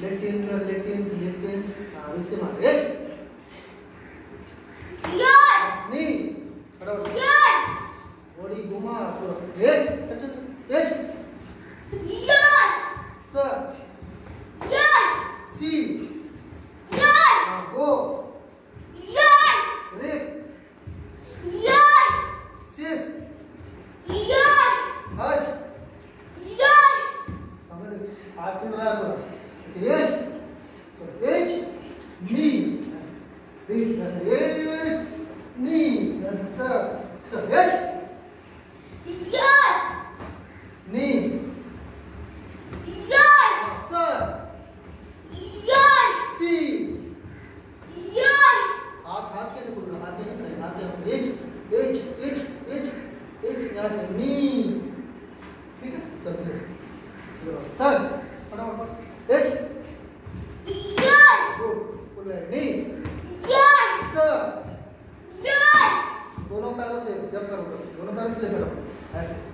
Leg change कर leg change leg change हाँ इससे मार. एज नी फटाफट बॉडी घुमा पूरा. एज अच्छा एज सर सी. हाँ गो. रिप सीएस हज हमें हाथ खुल रहा है पूरा हाथ कैसे खुल रहा हाथ कैसे एज एज एज एज एज यहाँ से नी ठीक है? सर दोनों पैरों से जब करो दोनों पैरों से आओ ऐसे।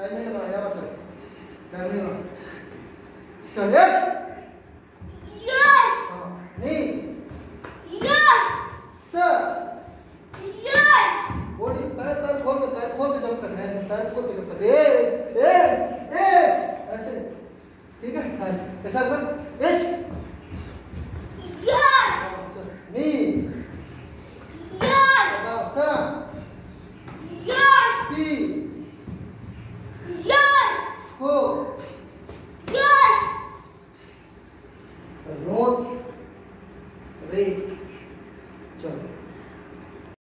टाइमिंग कितना है यार चल टाइमिंग चल yes yes knee yes sir yes body पैर पैर खोल के पैर खोल के जंप करना है पैर खोल के जंप कर ए ए ए ऐसे ठीक है? ऐसे ऐसा कर yes yes knee yes sir Go. Good. Road. Rake.